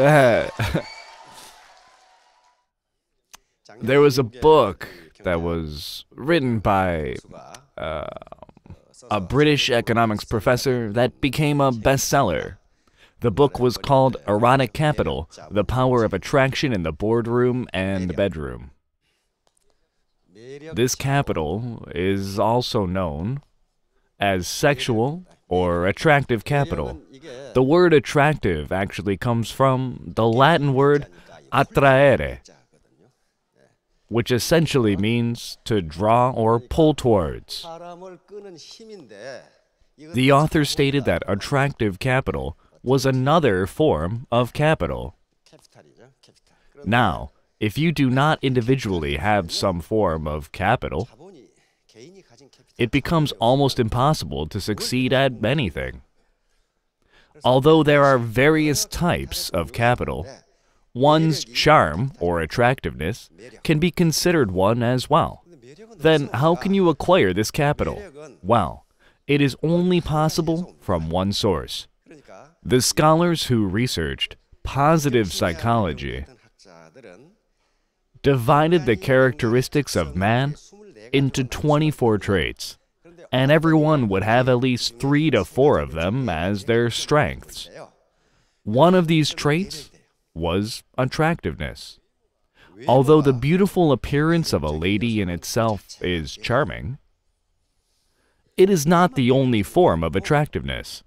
there was a book that was written by uh, a British economics professor that became a bestseller. The book was called Erotic Capital The Power of Attraction in the Boardroom and the Bedroom. This capital is also known as sexual or attractive capital. The word attractive actually comes from the Latin word attraere, which essentially means to draw or pull towards. The author stated that attractive capital was another form of capital. Now, if you do not individually have some form of capital, it becomes almost impossible to succeed at anything. Although there are various types of capital, one's charm or attractiveness can be considered one as well. Then how can you acquire this capital? Well, it is only possible from one source. The scholars who researched positive psychology divided the characteristics of man into 24 traits, and everyone would have at least three to four of them as their strengths. One of these traits was attractiveness. Although the beautiful appearance of a lady in itself is charming, it is not the only form of attractiveness.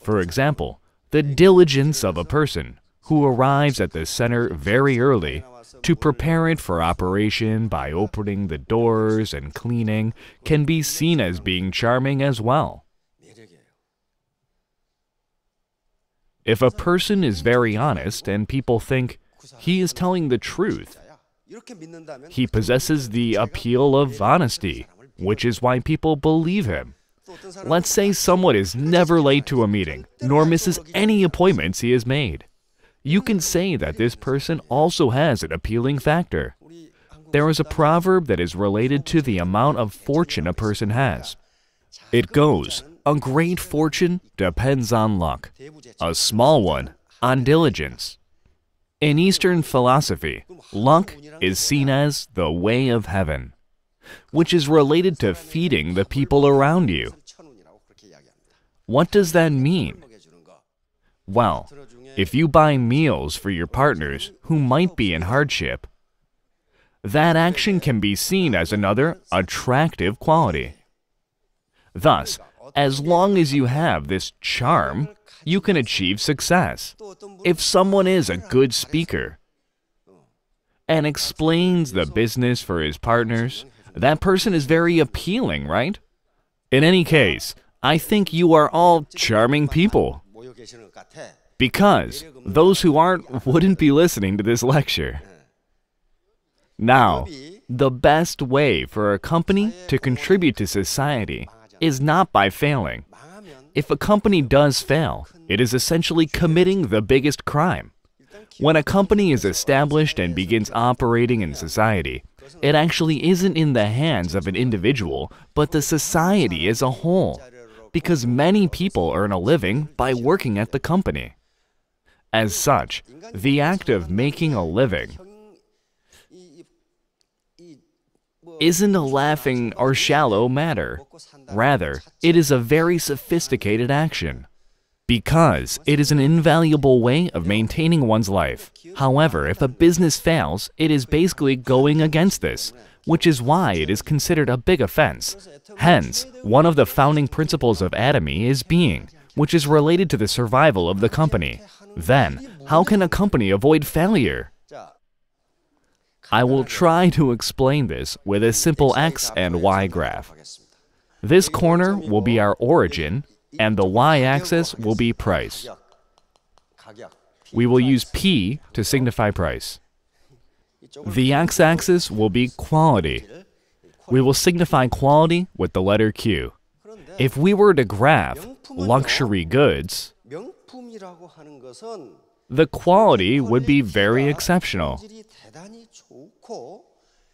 For example, the diligence of a person who arrives at the center very early to prepare it for operation by opening the doors and cleaning can be seen as being charming as well. If a person is very honest and people think he is telling the truth, he possesses the appeal of honesty, which is why people believe him. Let's say someone is never late to a meeting, nor misses any appointments he has made you can say that this person also has an appealing factor. There is a proverb that is related to the amount of fortune a person has. It goes, a great fortune depends on luck, a small one on diligence. In Eastern philosophy, luck is seen as the way of heaven, which is related to feeding the people around you. What does that mean? Well, if you buy meals for your partners who might be in hardship, that action can be seen as another attractive quality. Thus, as long as you have this charm, you can achieve success. If someone is a good speaker and explains the business for his partners, that person is very appealing, right? In any case, I think you are all charming people. Because those who aren't wouldn't be listening to this lecture. Now, the best way for a company to contribute to society is not by failing. If a company does fail, it is essentially committing the biggest crime. When a company is established and begins operating in society, it actually isn't in the hands of an individual, but the society as a whole, because many people earn a living by working at the company. As such, the act of making a living isn't a laughing or shallow matter. Rather, it is a very sophisticated action. Because it is an invaluable way of maintaining one's life. However, if a business fails, it is basically going against this, which is why it is considered a big offense. Hence, one of the founding principles of Atomy is being, which is related to the survival of the company. Then, how can a company avoid failure? I will try to explain this with a simple x and y graph. This corner will be our origin, and the y-axis will be price. We will use P to signify price. The x-axis will be quality. We will signify quality with the letter Q. If we were to graph luxury goods, the quality would be very exceptional.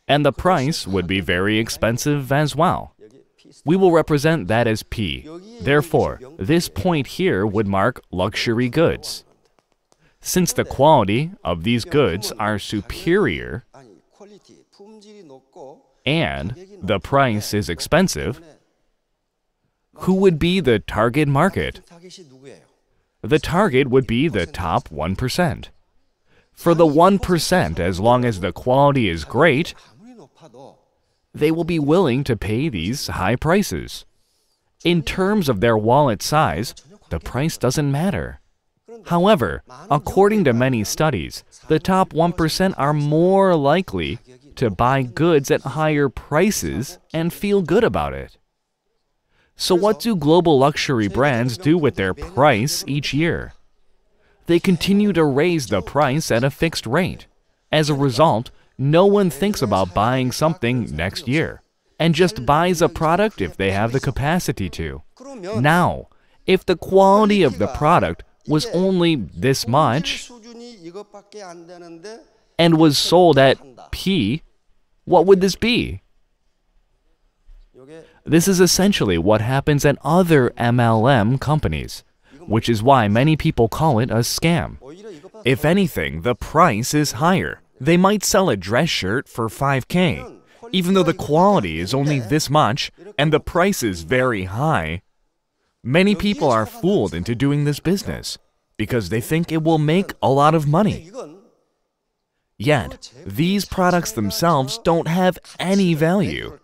And the price would be very expensive as well. We will represent that as P. Therefore, this point here would mark luxury goods. Since the quality of these goods are superior and the price is expensive, who would be the target market? The target would be the top 1%. For the 1%, as long as the quality is great, they will be willing to pay these high prices. In terms of their wallet size, the price doesn't matter. However, according to many studies, the top 1% are more likely to buy goods at higher prices and feel good about it. So, what do global luxury brands do with their price each year? They continue to raise the price at a fixed rate. As a result, no one thinks about buying something next year and just buys a product if they have the capacity to. Now, if the quality of the product was only this much and was sold at P, what would this be? This is essentially what happens at other MLM companies, which is why many people call it a scam. If anything, the price is higher. They might sell a dress shirt for 5K, even though the quality is only this much and the price is very high. Many people are fooled into doing this business because they think it will make a lot of money. Yet, these products themselves don't have any value.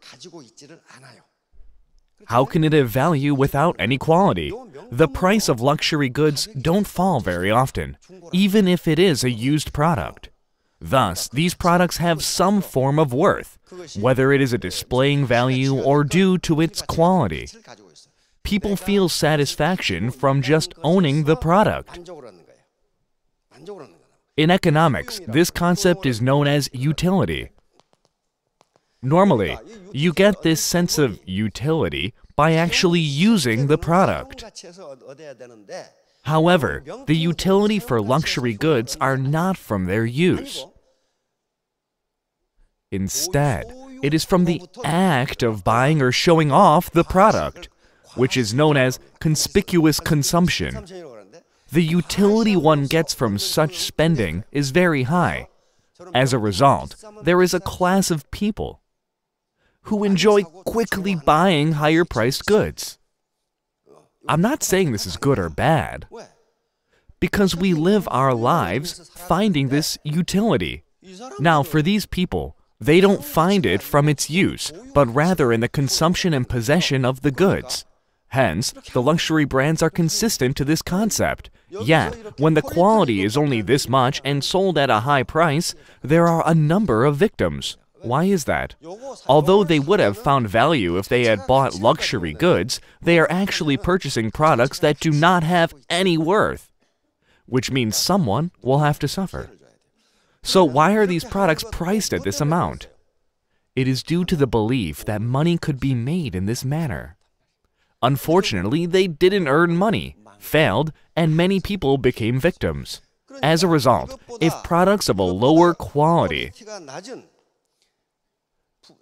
How can it have value without any quality? The price of luxury goods don't fall very often, even if it is a used product. Thus, these products have some form of worth, whether it is a displaying value or due to its quality. People feel satisfaction from just owning the product. In economics, this concept is known as utility. Normally, you get this sense of utility by actually using the product. However, the utility for luxury goods are not from their use. Instead, it is from the act of buying or showing off the product, which is known as conspicuous consumption. The utility one gets from such spending is very high. As a result, there is a class of people who enjoy quickly buying higher priced goods. I'm not saying this is good or bad, because we live our lives finding this utility. Now, for these people, they don't find it from its use, but rather in the consumption and possession of the goods. Hence, the luxury brands are consistent to this concept. Yet, when the quality is only this much and sold at a high price, there are a number of victims. Why is that? Although they would have found value if they had bought luxury goods, they are actually purchasing products that do not have any worth, which means someone will have to suffer. So, why are these products priced at this amount? It is due to the belief that money could be made in this manner. Unfortunately, they didn't earn money, failed, and many people became victims. As a result, if products of a lower quality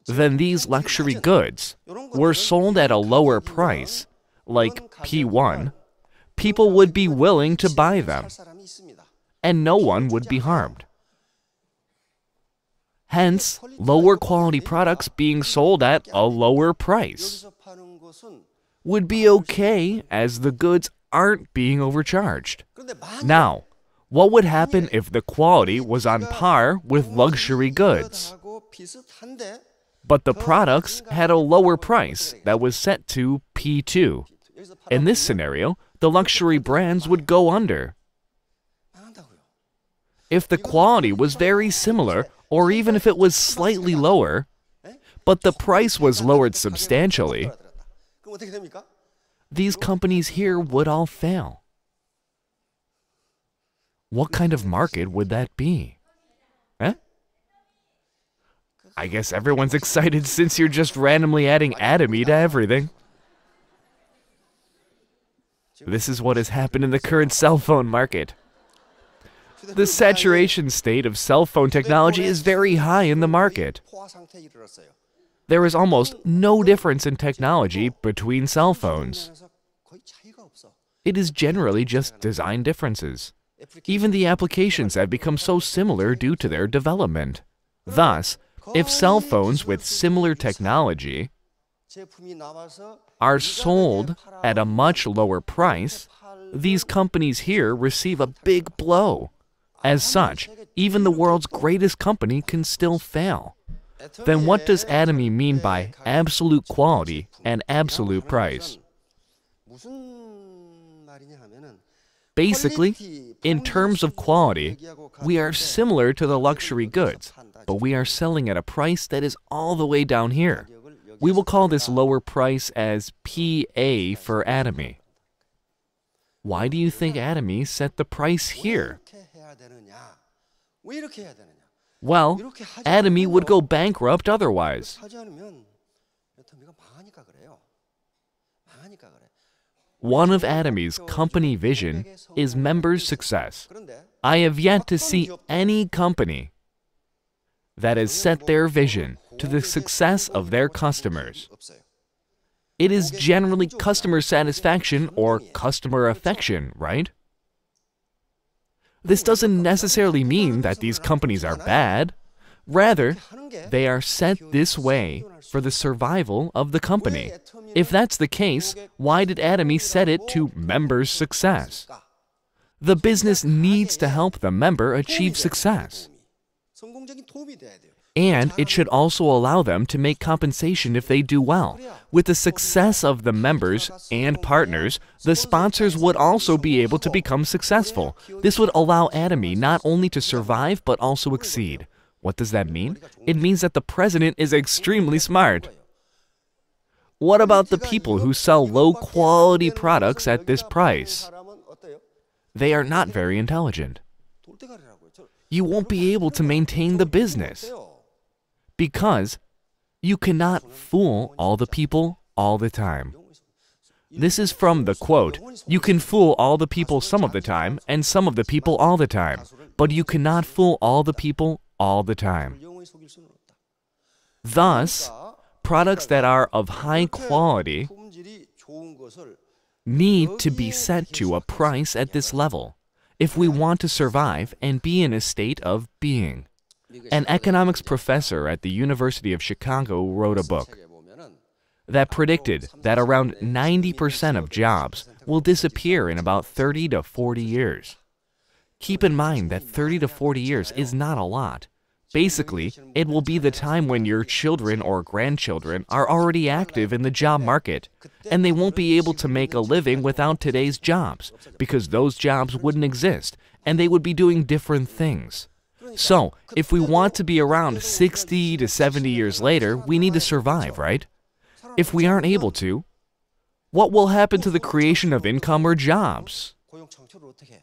then these luxury goods were sold at a lower price, like P1, people would be willing to buy them, and no one would be harmed. Hence, lower quality products being sold at a lower price would be okay as the goods aren't being overcharged. Now, what would happen if the quality was on par with luxury goods? But the products had a lower price that was set to P2. In this scenario, the luxury brands would go under. If the quality was very similar, or even if it was slightly lower, but the price was lowered substantially, these companies here would all fail. What kind of market would that be? I guess everyone's excited since you're just randomly adding Atomy to everything. This is what has happened in the current cell phone market. The saturation state of cell phone technology is very high in the market. There is almost no difference in technology between cell phones. It is generally just design differences. Even the applications have become so similar due to their development. Thus, if cell phones with similar technology are sold at a much lower price, these companies here receive a big blow. As such, even the world's greatest company can still fail. Then what does Atomy mean by absolute quality and absolute price? Basically, in terms of quality, we are similar to the luxury goods, but we are selling at a price that is all the way down here. We will call this lower price as PA for Atomy. Why do you think Atomy set the price here? Well, Atomy would go bankrupt otherwise. One of Atomy's company vision is members' success. I have yet to see any company that has set their vision to the success of their customers. It is generally customer satisfaction or customer affection, right? This doesn't necessarily mean that these companies are bad. Rather, they are set this way for the survival of the company. If that's the case, why did Atomy set it to members' success? The business needs to help the member achieve success. And it should also allow them to make compensation if they do well. With the success of the members and partners, the sponsors would also be able to become successful. This would allow Atomy not only to survive but also exceed. What does that mean? It means that the president is extremely smart. What about the people who sell low quality products at this price? They are not very intelligent. You won't be able to maintain the business because you cannot fool all the people all the time. This is from the quote You can fool all the people some of the time and some of the people all the time, but you cannot fool all the people all the time. Thus, products that are of high quality need to be set to a price at this level if we want to survive and be in a state of being. An economics professor at the University of Chicago wrote a book that predicted that around 90% of jobs will disappear in about 30 to 40 years. Keep in mind that 30 to 40 years is not a lot. Basically, it will be the time when your children or grandchildren are already active in the job market, and they won't be able to make a living without today's jobs, because those jobs wouldn't exist, and they would be doing different things. So, if we want to be around 60 to 70 years later, we need to survive, right? If we aren't able to, what will happen to the creation of income or jobs?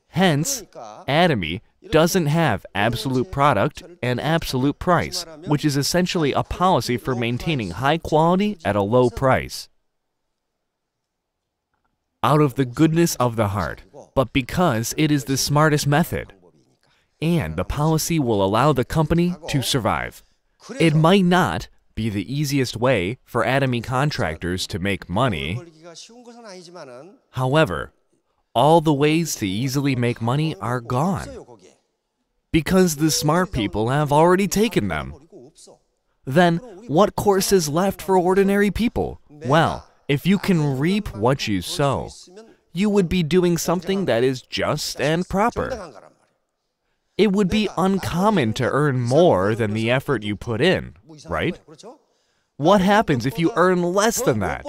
Hence, Atomy doesn't have absolute product and absolute price, which is essentially a policy for maintaining high quality at a low price. Out of the goodness of the heart, but because it is the smartest method, and the policy will allow the company to survive. It might not be the easiest way for Atomy contractors to make money. However, all the ways to easily make money are gone because the smart people have already taken them. Then, what course is left for ordinary people? Well, if you can reap what you sow, you would be doing something that is just and proper. It would be uncommon to earn more than the effort you put in, right? What happens if you earn less than that?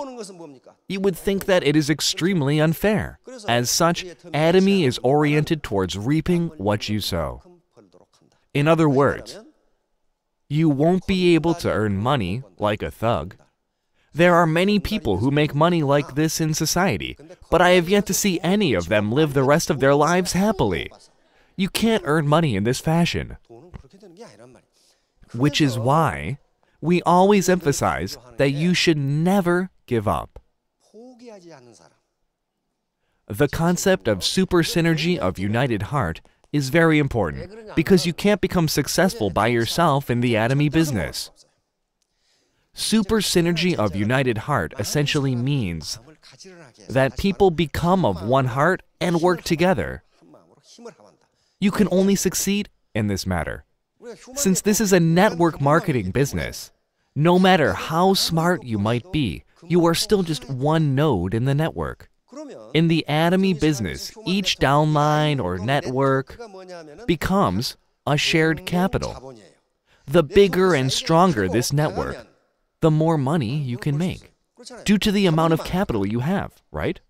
You would think that it is extremely unfair. As such, Atomy is oriented towards reaping what you sow. In other words, you won't be able to earn money like a thug. There are many people who make money like this in society, but I have yet to see any of them live the rest of their lives happily. You can't earn money in this fashion. Which is why we always emphasize that you should never give up. The concept of super synergy of united heart is very important because you can't become successful by yourself in the atomy business. Super synergy of united heart essentially means that people become of one heart and work together. You can only succeed in this matter. Since this is a network marketing business, no matter how smart you might be, you are still just one node in the network. In the Atomy business, each downline or network becomes a shared capital. The bigger and stronger this network, the more money you can make due to the amount of capital you have, right?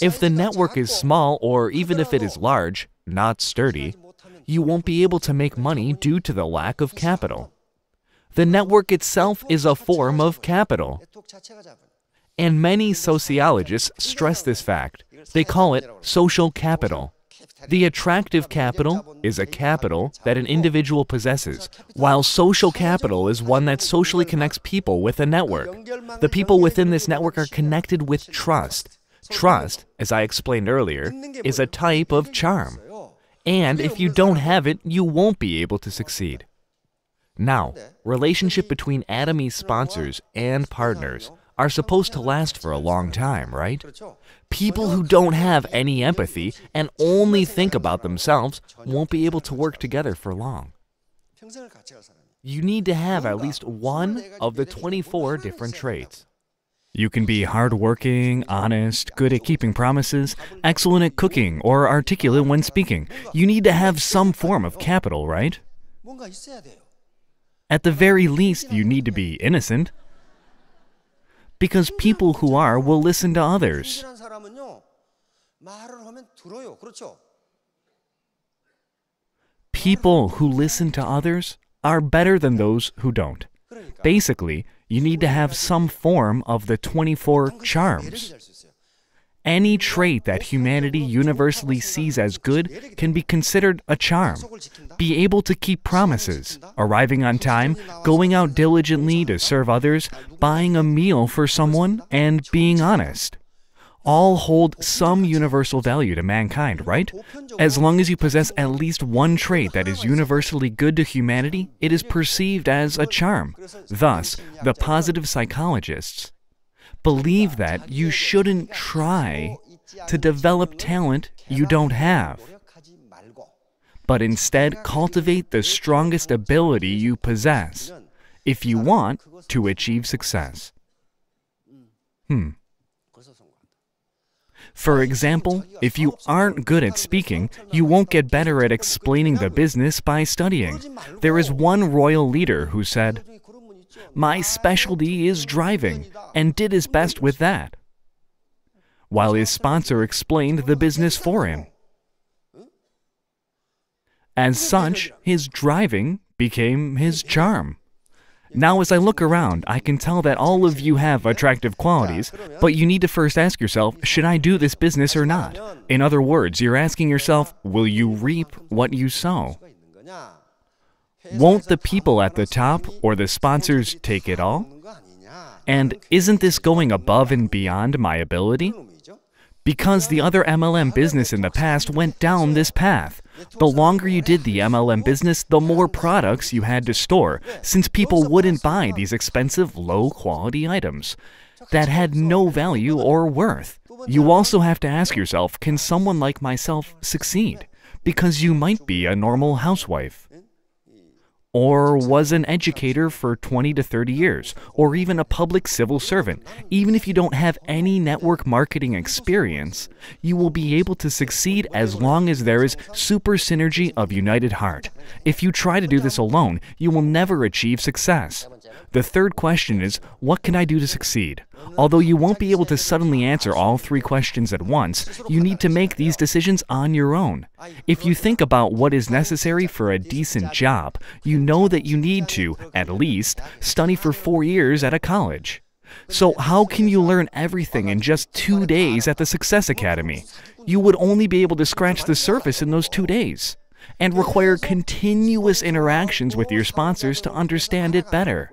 If the network is small or even if it is large, not sturdy, you won't be able to make money due to the lack of capital. The network itself is a form of capital. And many sociologists stress this fact. They call it social capital. The attractive capital is a capital that an individual possesses, while social capital is one that socially connects people with a network. The people within this network are connected with trust. Trust, as I explained earlier, is a type of charm. And if you don't have it, you won't be able to succeed. Now, relationship between Atomy's sponsors and partners are supposed to last for a long time, right? People who don't have any empathy and only think about themselves won't be able to work together for long. You need to have at least one of the 24 different traits. You can be hardworking, honest, good at keeping promises, excellent at cooking, or articulate when speaking. You need to have some form of capital, right? At the very least, you need to be innocent. Because people who are will listen to others. People who listen to others are better than those who don't. Basically, you need to have some form of the 24 charms. Any trait that humanity universally sees as good can be considered a charm. Be able to keep promises, arriving on time, going out diligently to serve others, buying a meal for someone, and being honest all hold some universal value to mankind, right? As long as you possess at least one trait that is universally good to humanity, it is perceived as a charm. Thus, the positive psychologists believe that you shouldn't try to develop talent you don't have, but instead cultivate the strongest ability you possess if you want to achieve success. Hmm. For example, if you aren't good at speaking, you won't get better at explaining the business by studying. There is one royal leader who said, My specialty is driving, and did his best with that, while his sponsor explained the business for him. As such, his driving became his charm. Now, as I look around, I can tell that all of you have attractive qualities, but you need to first ask yourself, should I do this business or not? In other words, you're asking yourself, will you reap what you sow? Won't the people at the top or the sponsors take it all? And isn't this going above and beyond my ability? Because the other MLM business in the past went down this path. The longer you did the MLM business, the more products you had to store, since people wouldn't buy these expensive, low quality items that had no value or worth. You also have to ask yourself can someone like myself succeed? Because you might be a normal housewife or was an educator for 20 to 30 years, or even a public civil servant, even if you don't have any network marketing experience, you will be able to succeed as long as there is super synergy of united heart. If you try to do this alone, you will never achieve success. The third question is, what can I do to succeed? Although you won't be able to suddenly answer all three questions at once, you need to make these decisions on your own. If you think about what is necessary for a decent job, you know that you need to, at least, study for four years at a college. So, how can you learn everything in just two days at the Success Academy? You would only be able to scratch the surface in those two days and require continuous interactions with your sponsors to understand it better.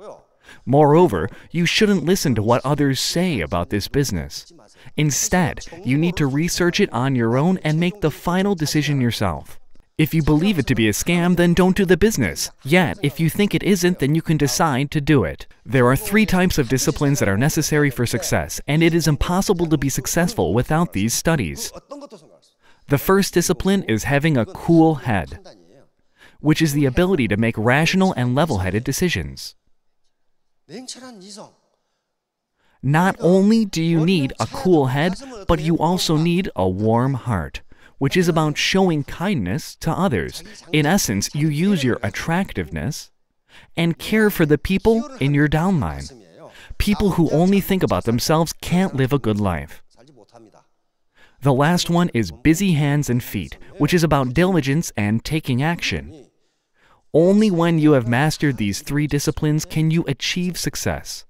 Moreover, you shouldn't listen to what others say about this business. Instead, you need to research it on your own and make the final decision yourself. If you believe it to be a scam, then don't do the business. Yet, if you think it isn't, then you can decide to do it. There are three types of disciplines that are necessary for success, and it is impossible to be successful without these studies. The first discipline is having a cool head, which is the ability to make rational and level headed decisions. Not only do you need a cool head, but you also need a warm heart, which is about showing kindness to others. In essence, you use your attractiveness and care for the people in your downline. People who only think about themselves can't live a good life. The last one is busy hands and feet, which is about diligence and taking action. Only when you have mastered these three disciplines can you achieve success.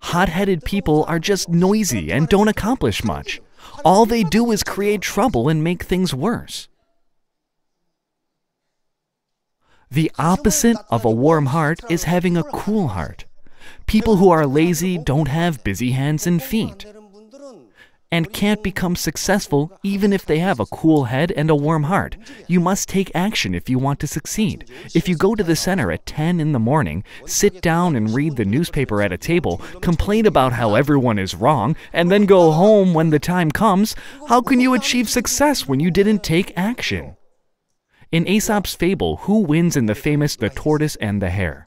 Hot headed people are just noisy and don't accomplish much. All they do is create trouble and make things worse. The opposite of a warm heart is having a cool heart. People who are lazy don't have busy hands and feet and can't become successful even if they have a cool head and a warm heart. You must take action if you want to succeed. If you go to the center at 10 in the morning, sit down and read the newspaper at a table, complain about how everyone is wrong, and then go home when the time comes, how can you achieve success when you didn't take action? In Aesop's fable, who wins in the famous The Tortoise and the Hare?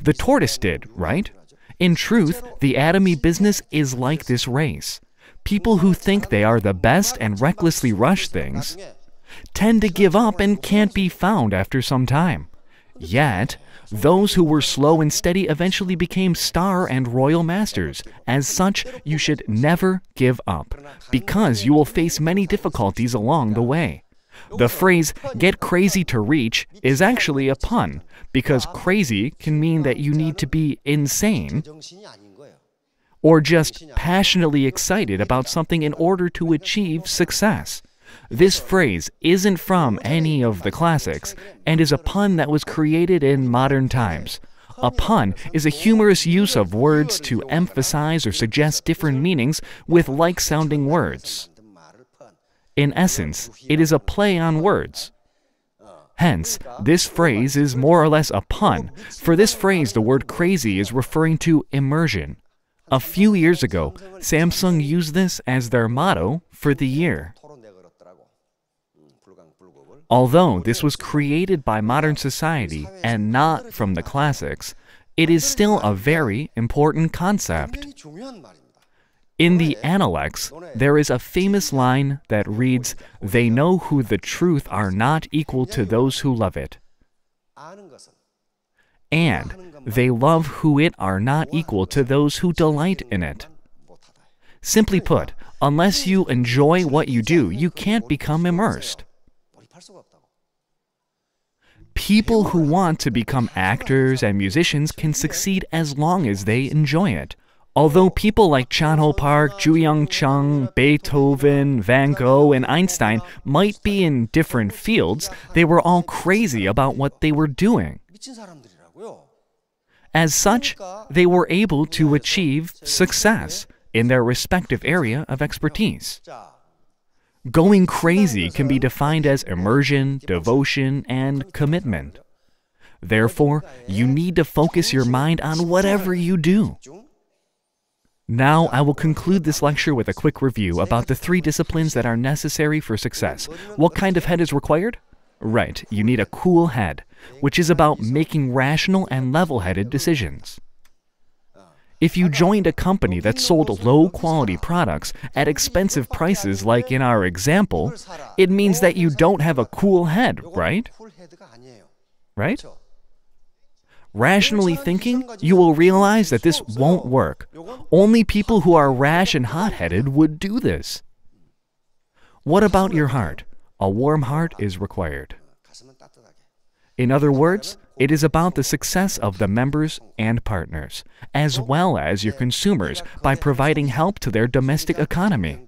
The tortoise did, right? In truth, the atomy business is like this race. People who think they are the best and recklessly rush things tend to give up and can't be found after some time. Yet, those who were slow and steady eventually became star and royal masters. As such, you should never give up, because you will face many difficulties along the way. The phrase, get crazy to reach, is actually a pun, because crazy can mean that you need to be insane or just passionately excited about something in order to achieve success. This phrase isn't from any of the classics and is a pun that was created in modern times. A pun is a humorous use of words to emphasize or suggest different meanings with like sounding words. In essence, it is a play on words. Hence, this phrase is more or less a pun. For this phrase, the word crazy is referring to immersion. A few years ago, Samsung used this as their motto for the year. Although this was created by modern society and not from the classics, it is still a very important concept. In the Analects, there is a famous line that reads, They know who the truth are not equal to those who love it. And they love who it are not equal to those who delight in it. Simply put, unless you enjoy what you do, you can't become immersed. People who want to become actors and musicians can succeed as long as they enjoy it. Although people like Chan Ho Park, Ju Young Chung, Beethoven, Van Gogh, and Einstein might be in different fields, they were all crazy about what they were doing. As such, they were able to achieve success in their respective area of expertise. Going crazy can be defined as immersion, devotion, and commitment. Therefore, you need to focus your mind on whatever you do. Now, I will conclude this lecture with a quick review about the three disciplines that are necessary for success. What kind of head is required? Right, you need a cool head, which is about making rational and level headed decisions. If you joined a company that sold low quality products at expensive prices, like in our example, it means that you don't have a cool head, right? Right? Rationally thinking, you will realize that this won't work. Only people who are rash and hot headed would do this. What about your heart? A warm heart is required. In other words, it is about the success of the members and partners, as well as your consumers, by providing help to their domestic economy.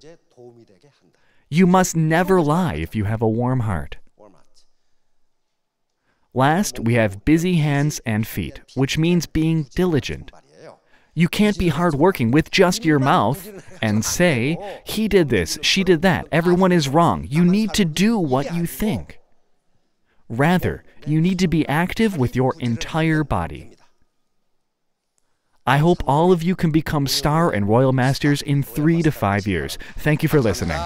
You must never lie if you have a warm heart. Last, we have busy hands and feet, which means being diligent. You can't be hardworking with just your mouth and say, he did this, she did that, everyone is wrong. You need to do what you think. Rather, you need to be active with your entire body. I hope all of you can become star and royal masters in three to five years. Thank you for listening.